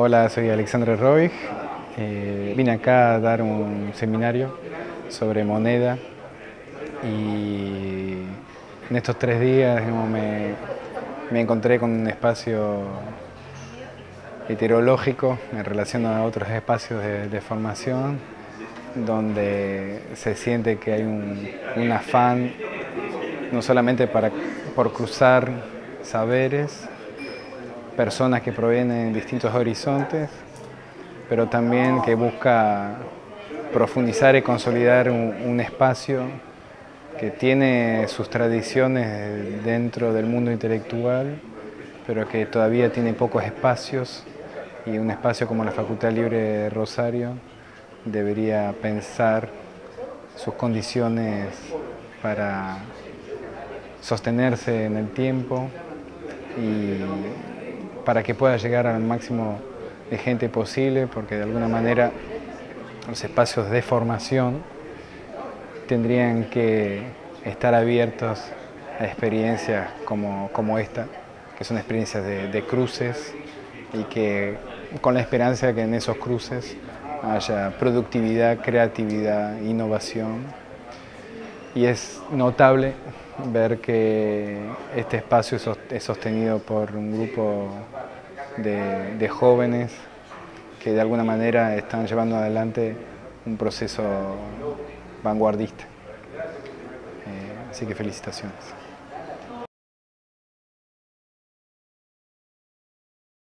Hola, soy Alexandre Roig. Eh, vine acá a dar un seminario sobre moneda y en estos tres días me, encontré con un espacio heterológico en relación a otros espacios de, formación donde se siente que hay un, afán no solamente para, por cruzar saberes, personas que provienen de distintos horizontes, pero también que busca profundizar y consolidar un, espacio que tiene sus tradiciones dentro del mundo intelectual, pero que todavía tiene pocos espacios y un espacio como la Facultad Libre de Rosario debería pensar sus condiciones para sostenerse en el tiempo y para que pueda llegar al máximo de gente posible, porque de alguna manera los espacios de formación tendrían que estar abiertos a experiencias como, como esta, que son experiencias de, cruces y que con la esperanza de que en esos cruces haya productividad, creatividad, innovación. Y es notable ver que este espacio es sostenido por un grupo de, jóvenes que de alguna manera están llevando adelante un proceso vanguardista. Eh, así que felicitaciones.